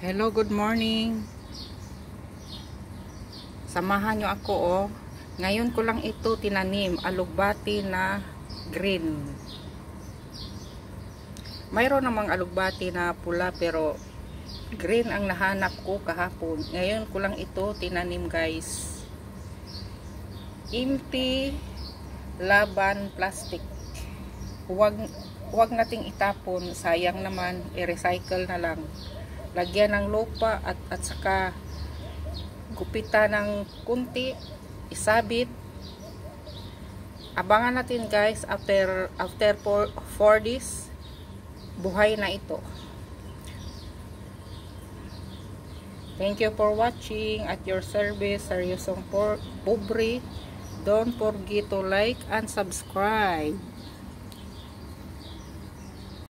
Hello, good morning. Samahan nyo ako oh. Ngayon ko lang ito tinanim, alugbati na green. Mayroon namang alugbati na pula pero green ang nahanap ko kahapon. Ngayon ko lang ito tinanim guys. Empty laban plastic. Huwag, huwag nating itapon. Sayang naman, i-recycle na lang lagyan ng lupa at, at saka gupitan ng kunti isabit. Abangan natin guys after after 4 days buhay na ito. Thank you for watching. At your service seryosong pobre. Don't forget to like and subscribe